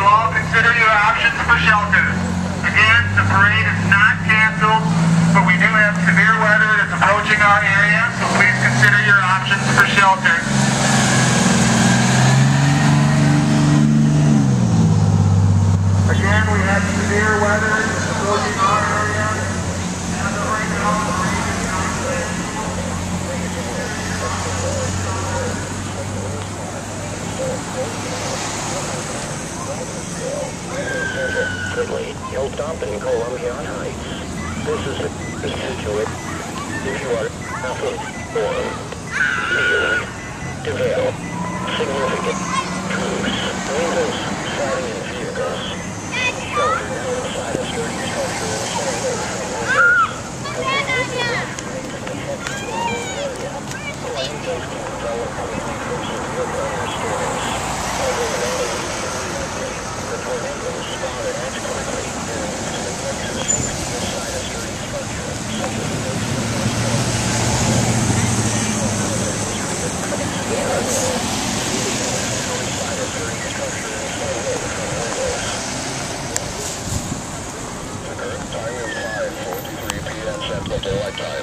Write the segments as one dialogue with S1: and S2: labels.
S1: you
S2: all consider your options for shelter. Again, the parade is not canceled, but we do have severe weather that's approaching our area, so please consider your options for shelter. Again, we have severe weather approaching our area. Now, the parade is not canceled.
S1: Quickly, Hilltop and Columbia Heights. This is the Situate. If you are athlete or field, DeVale, significant troops, windows, siding, and vehicles. Shelter now inside a sturdy structure and stay away from windows. Flames can develop quickly from severe thunderstorms. Although not the tornadoes spawn and act quickly and usually place the safety inside a sturdy structure, such as a basement inside a sturdy structure and stay away from windows. The current time is 5:43 p.m. Central Daylight Time.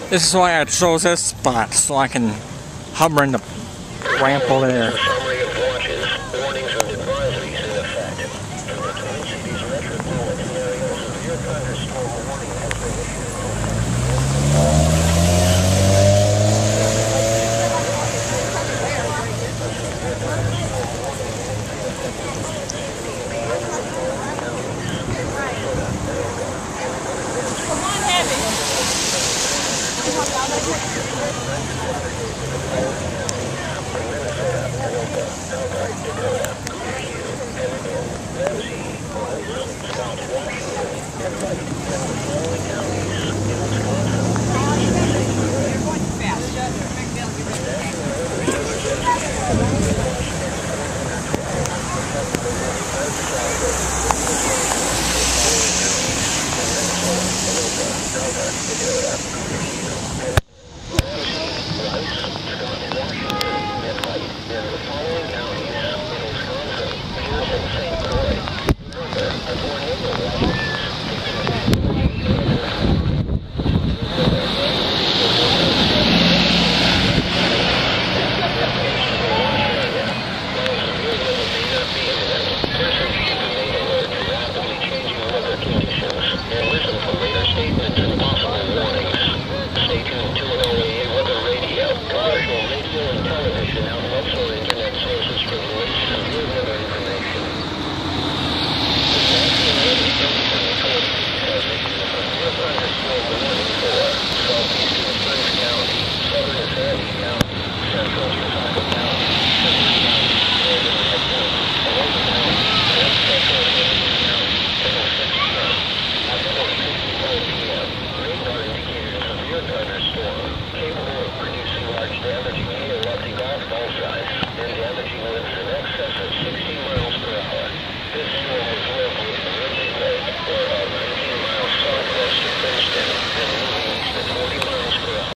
S3: This is why I chose this spot, so I can hover in the ramp over there.